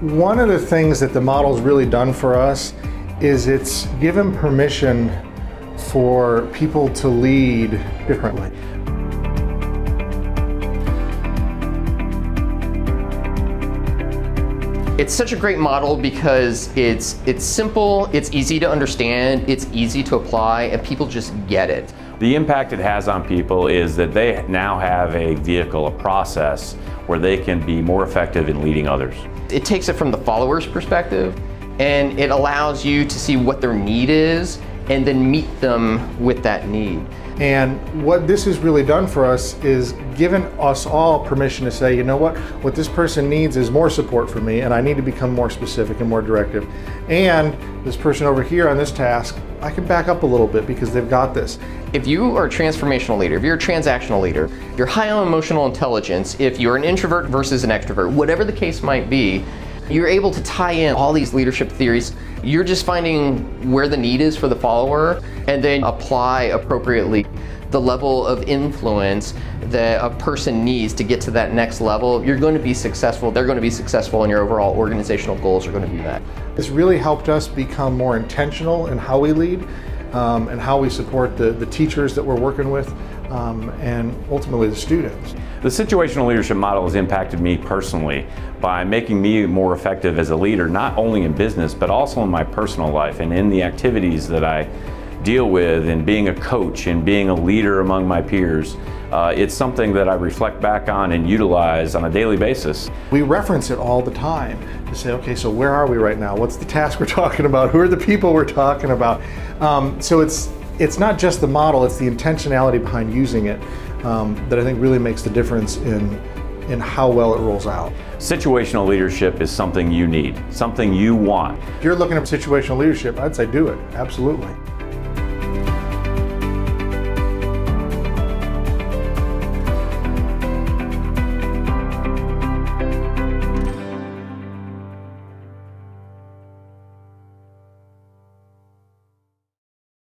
One of the things that the model's really done for us is it's given permission for people to lead differently. It's such a great model because it's it's simple, it's easy to understand, it's easy to apply, and people just get it. The impact it has on people is that they now have a vehicle, a process, where they can be more effective in leading others. It takes it from the follower's perspective, and it allows you to see what their need is, and then meet them with that need. And what this has really done for us is given us all permission to say, you know what, what this person needs is more support for me, and I need to become more specific and more directive. And this person over here on this task, I can back up a little bit because they've got this. If you are a transformational leader, if you're a transactional leader, you're high on emotional intelligence, if you're an introvert versus an extrovert, whatever the case might be, you're able to tie in all these leadership theories. You're just finding where the need is for the follower and then apply appropriately the level of influence that a person needs to get to that next level. You're going to be successful, they're going to be successful, and your overall organizational goals are going to be met. It's really helped us become more intentional in how we lead um, and how we support the, the teachers that we're working with um, and ultimately the students. The situational leadership model has impacted me personally by making me more effective as a leader, not only in business, but also in my personal life and in the activities that I deal with and being a coach and being a leader among my peers. Uh, it's something that I reflect back on and utilize on a daily basis. We reference it all the time to say, okay, so where are we right now? What's the task we're talking about? Who are the people we're talking about? Um, so it's it's not just the model; it's the intentionality behind using it um, that I think really makes the difference in in how well it rolls out. Situational leadership is something you need, something you want. If you're looking at situational leadership, I'd say do it, absolutely.